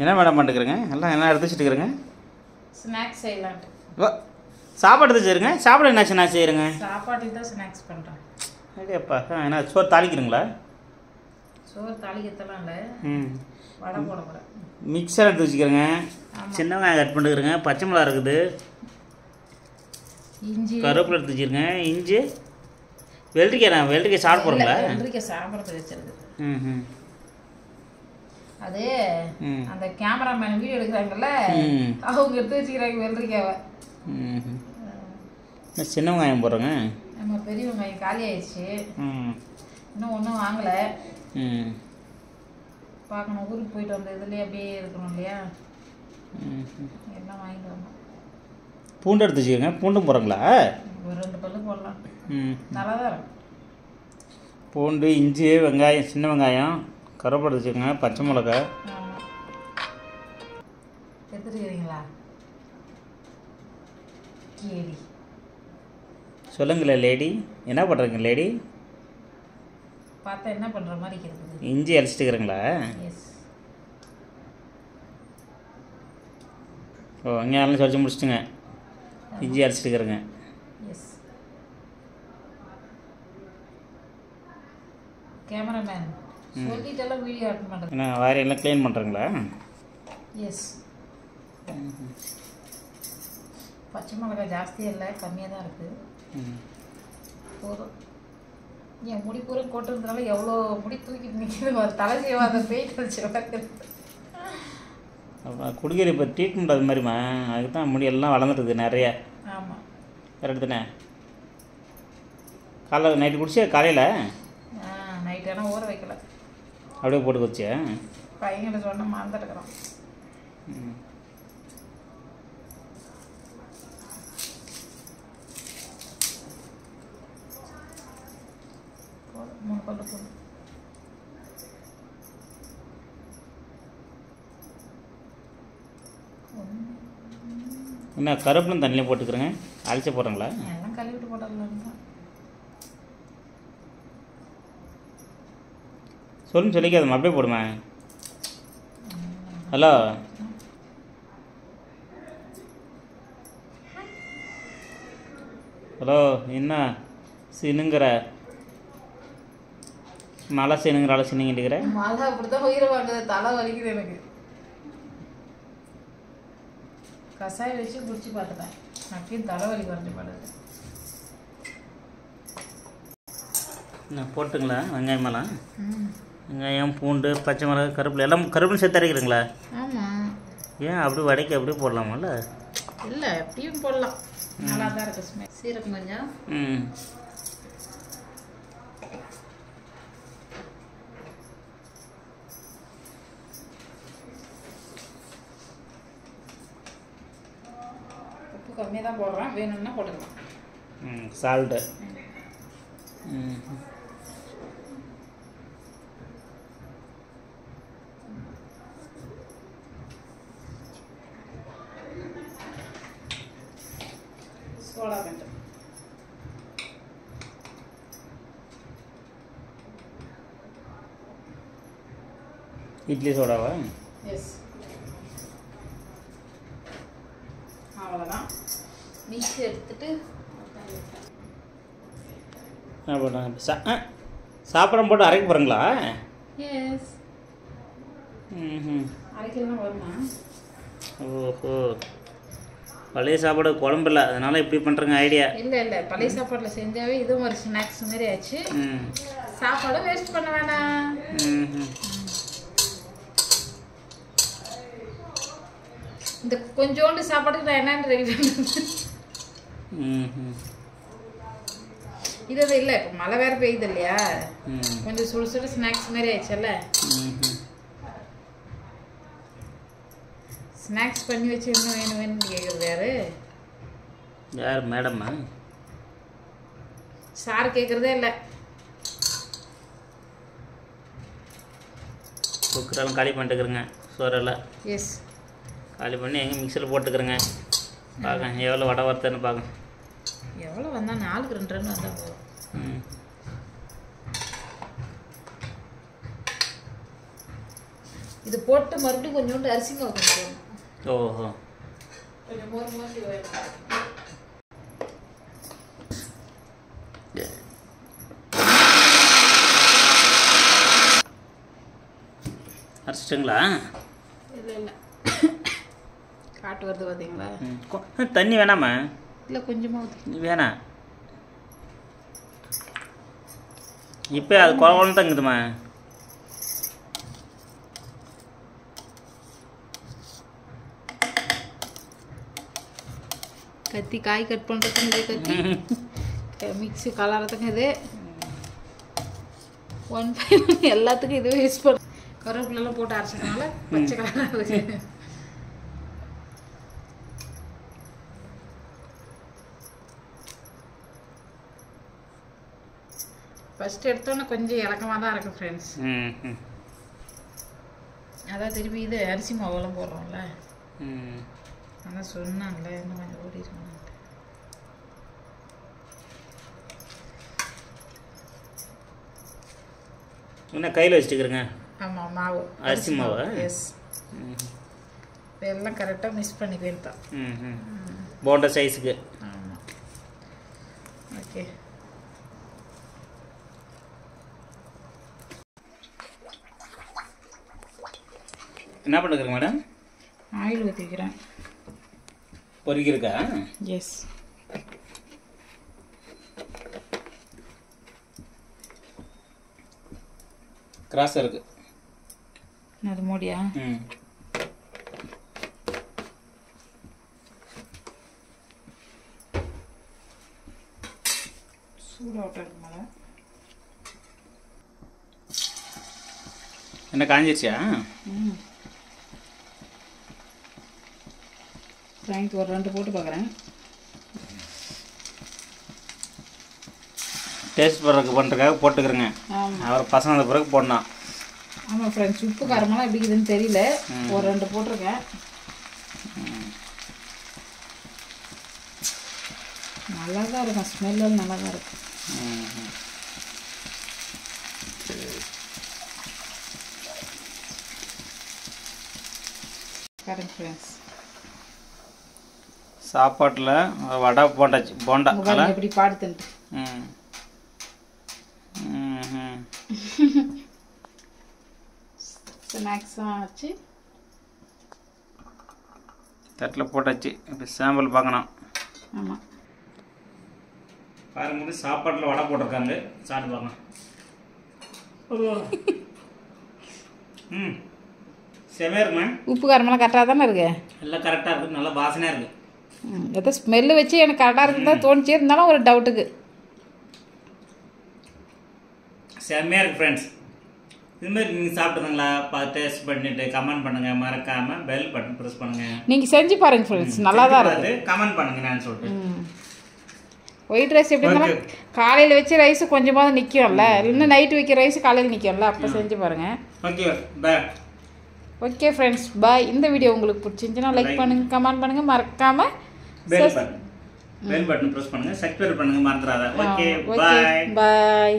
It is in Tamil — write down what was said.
என்ன மேடம் பண்ணிக்கிறேங்க எல்லாம் என்ன எடுத்து வச்சுட்டுக்கிறேங்க ஸ்நாக்ஸ் செய்யலான்ட்டு. சாப்பாடு எடுத்து வச்சுருங்க சாப்பாடு என்னாச்சு நான் செய்கிறேங்க சாப்பாட்டுக்கு தான் ஸ்நாக்ஸ் பண்ணுறேன் அப்படியேப்பா என்ன சோறு தாளிக்கிறீங்களா? சோறு தாளிக்கத்தெல்லாம் இல்லை. ம். வடை போட மிக்சர் எடுத்து வச்சுக்கிறேங்க. சின்ன வெங்காயம் கட் பண்ணிக்கிறேங்க பச்சை மிளகா இருக்குது. இஞ்சி. கருவேப்பிலை எடுத்து வச்சுருங்க இஞ்சி. வெள்ளரிக்காய் நான் வெள்ளரிக்காய் சாப்பிட போகிறோங்களா வெள்ளரிக்காய் சாப்பிட்றதுக்கு வச்சிருக்கு ம் ம் அது. அந்த கேமராமேன் வீடியோ எடுக்கிறாங்கல்ல. அவங்க எடுத்து வச்சுக்கிறாங்க வெள்ளரிக்காவை சின்ன வெங்காயம் போடுறேங்க? நம்ம பெரிய வெங்காயம் காலி ஆயிடுச்சு ம். இன்னும் ஒன்றும் வாங்கலை. பார்க்கணும் ஊருக்கு போயிட்டு வந்த இதுலேயே அப்படியே இருக்கணும் இல்லையா. எல்லாம் வாங்கிட்டு வந்தோம் பூண்டு எடுத்து வச்சுக்கோங்க. பூண்டும் போடுறங்களா? ஒரு ரெண்டு பல்லு போடலாம். ம். நல்லா தான் இருக்கும். பூண்டு இஞ்சி வெங்காயம் சின்ன வெங்காயம். கருவேப்பிலை வச்சுக்கோங்க பச்சை மிளகா. எடுத்துருக்கிறீங்களா கேடி சொல்லுங்களே லேடி. என்ன பண்ணுறீங்க லேடி? பார்த்தா என்ன பண்ணுற மாதிரி இருக்குது. இஞ்சி அரைச்சிட்டுக்கிறீங்களா எஸ் ஓ வெங்காயம் சொல்லி முடிச்சிட்டுங்க. இஞ்சி அரைச்சிட்டுக்கிறேங்க எஸ் கேமராமேன் சொல்லிட்டெல்லாம் வீடியோ அட்டன் பண்ணுறது என்ன வாரியெல்லாம் க்ளீன் பண்ணுறீங்களா எஸ் பச்சை மிளகாய் ஜாஸ்தியாக இல்லை கம்மியாக தான் இருக்குது போதும். என் முடி பூரா கொட்டுறதுனால எவ்வளோ முடி தூக்கிட்டு நிற்கிது ஒரு தலை செய்வாத பெயிண்ட் அப்புறம் குடிக்கிற இப்போ ட்ரீட்மெண்ட் அது மாதிரிம்மா. அதுக்கு தான் முடி எல்லாம் வளர்ந்துருது நிறைய. ஆமாம் கரெக்டு தானே காலைல நைட்டு குடிச்சு காலையில்? ஆ நைட் ஆனால் ஊற வைக்கல. அப்படியே போட்டு குடிச்சியா பையன்கிட்ட சொன்ன மறந்துட்டுக்கிறோம் மூணு பல்லு போதும் என்ன கருவேப்பிலும் தண்ணியில் போட்டுக்கிறேங்க. அழைச்சி போடுறீங்களா? எல்லாம் கழுவிட்டு போடலாம் தான் சொல்லுன்னு சொல்லிக்காதம்மா அப்படியே போடுமா ஹலோ? ஹலோ என்ன சினுங்கிற? மழை சினுங்கிற ஆளை சின்னுங்கிட்டுக்கிற மழை அப்படித்தான் உயிரை வாங்குது தலை வலிக்குது எனக்கு. கஷாயம் வச்சு குடிச்சு பார்த்துட்டேன் அப்பயும் தலைவலி குறைஞ்ச மாட்டேது என்ன போட்டுங்களா வெங்காயமெல்லாம் வெங்காயம் பூண்டு பச்சை மிளகாய் கருவேப்பிலை எல்லாம் கருவேப்பிலை சேர்த்து அரைக்கிறீங்களா? ஆமாம் ஏன் அப்படி வடைக்கு அப்படியே போடலாமால்ல? இல்லை எப்படியும் போடலாம். நல்லா தான் இருக்கு சீரகம் கொஞ்சம். ம். உப்பு கம்மியாக தான் போடுறேன். வேணும்னா போட்டுக்கலாம். ம் சால்ட்டு ம். சோடா கொஞ்சம் இட்லி சோடாவா? எஸ் அவ்வளோதான் மிக்ஸி எடுத்துட்டு என்ன பண்ணுறாங்க சா சாப்பிடம் போட்டு அரைக்க போகிறீங்களா எஸ் ம் அரைக்கலாம் வருமா? ஓஹோ. பழைய சாப்பாடு குழம்பு இல்லை. அதனால் இப்படி பண்ணுறங்க ஐடியா இல்லை இல்லை. பழைய சாப்பாட்டில் செஞ்சாவே இதுவும் ஒரு ஸ்நாக்ஸ் மாதிரி ஆச்சு. சாப்பாடும் வேஸ்ட் பண்ண வேணாம். இந்த கொஞ்சோண்டு சாப்பாட்டுக்கு நான் என்னன்னு ரெடி பண்ணுறது ம் இது இல்லை. இப்போ மழை வேற பெய்யுது இல்லையா? கொஞ்சம் சுடு சுடு ஸ்நாக்ஸ் மாதிரி ஆயிடுச்சுல்ல ம் ஸ்நாக்ஸ் பண்ணி வச்சு என்ன வேணும் வேணும்னு கேட்குறது யாரு? யார் மேடம்மா சார் கேட்குறதே இல்லை. குக்கரெல்லாம் காலி பண்ணிட்டுக்கிறேங்க சோறெல்லாம். எஸ் காலி பண்ணி எங்கே மிக்சரில் போட்டுக்கிறேங்க. பார்க்க எவ்வளோ வடை வறுத்தேன்னு பார்க்க எவ்வளோ வந்தால் நாலுக்கு ரெண்டு ரெண்டு வந்தால் போதும். ம். இது போட்டு மறுபடியும் கொஞ்சோண்டு அரிசி மாவு கொஞ்சம். ஓஹோ. அரைச்சிட்டுங்களா? இல்லை இல்லை காட்டு வருது பார்த்தீங்களா? தண்ணி வேணாமா? இல்லை கொஞ்சமாக ஊற்றி வேணாம் இப்போ அது குழந்தை கத்தி காய் கட் பண்ணுறதுக்கு இதே கத்தி. மிக்ஸி கலரத்துக்கும் இது. ஒன் பை ஒன் எல்லாத்துக்கும் இதுவே யூஸ் பண்ண கருவேப்பிலெல்லாம் போட்டு அரைச்சதுனால பச்சை கலராக ஃபஸ்ட் எடுத்தோன்னே கொஞ்சம் இலக்கமாக தான் இருக்கும் ஃப்ரெண்ட்ஸ் அதான் திருப்பி இது அரிசி மாவெல்லாம் போடுறோம்ல. அதான் சொன்னாங்களே இன்னும் கொஞ்சம் ஓடி இருக்கணும் என்ன கையில் வச்சுட்டுக்கிறேங்க? ஆமாம் மாவு. அரிசி மாவா? எஸ் எல்லாம் கரெக்டாக மிக்ஸ் பண்ணி வேண்டாம் ம் ம். போண்டா சைஸுக்கு ஆமாம் ஓகே என்ன பண்ணுறதுங்க மேடம் ஆயில் ஊற்றிக்கிறேன் பொறிக்கிறக்கா எஸ் கிராஸாக இருக்குது அது மூடியா? ம். என்ன காஞ்சிருச்சா ம். வாங்கிட்டு ஒரு ரெண்டு போட்டு பார்க்குறேன். டேஸ்ட் பண்ணுறதுக்கு பண்ணுறதுக்காக போட்டுக்கிறேங்க. அவர் பசங்க வந்த பிறகு போடணும் ஆமாம் ஃப்ரெண்ட்ஸ் உப்பு காரமெல்லாம் எப்படி இருக்குதுன்னு தெரியல. ஒரு ரெண்டு போட்டிருக்கேன். நல்லா தான் இருக்கும். ஸ்மெல்லாம் நல்லா தான் இருக்கும். கரெக்ட் ஃப்ரெண்ட்ஸ் சாப்பாட்டில் வடை போண்டாச்சு போண்டா எப்படி பாடுத்துன்ட்டு ம். ம் ம் ஸ்நாக்ஸும் ஆச்சு. தட்டில் போட்டாச்சு இப்போ சாம்பிள் பார்க்கணும். ஆமாம் பாருங்க சாப்பாட்டில் வடை போட்டிருக்காங்க. சாப்பிட்டு பார்க்கலாம் ம். செமையாக இருக்குமா? உப்பு காரமெல்லாம் கரெக்டாக தானே இருக்கு? எல்லாம் கரெக்டாக இருக்குது நல்லா வாசனையாக இருக்குது ஏதோ ஸ்மெல்லு வச்சு எனக்கு கரெக்டாக இருக்குன்னு தான் தோணுச்சு. இருந்தாலும் ஒரு டவுட்டுக்கு செம்மையாக இருக்குது ஃப்ரெண்ட்ஸ் இதுமாரி நீங்கள் சாப்பிட்டுங்களா பார்த்து டேஸ்ட் பண்ணிட்டு கமெண்ட் பண்ணுங்கள் மறக்காமல் பெல் பட்டன் ப்ரெஸ் பண்ணுங்கள் நீங்கள் செஞ்சு பாருங்க ஃப்ரெண்ட்ஸ் நல்லா தான் இருக்கு. கமெண்ட் பண்ணுங்க நான் சொல்லிட்டு. ஒயிட் ரைஸ் எப்படி இருந்தாலும் காலையில் வச்ச ரைஸ் கொஞ்சமாவது நிற்கும்ல இல்லைன்னா நைட்டு வைக்கிற ரைஸ் காலையில் நிற்கும்ல அப்போ செஞ்சு பாருங்கள் okay bye okay friends bye இந்த வீடியோ உங்களுக்கு பிடிச்சிருந்துச்சுன்னா லைக் பண்ணுங்க கமெண்ட் பண்ணுங்க. மறக்காம bell button bell button press பண்ணுங்கள் சப்ஸ்கிரைப் பண்ணுங்கள் மறந்துடாத. ஓகே பாய் பாய்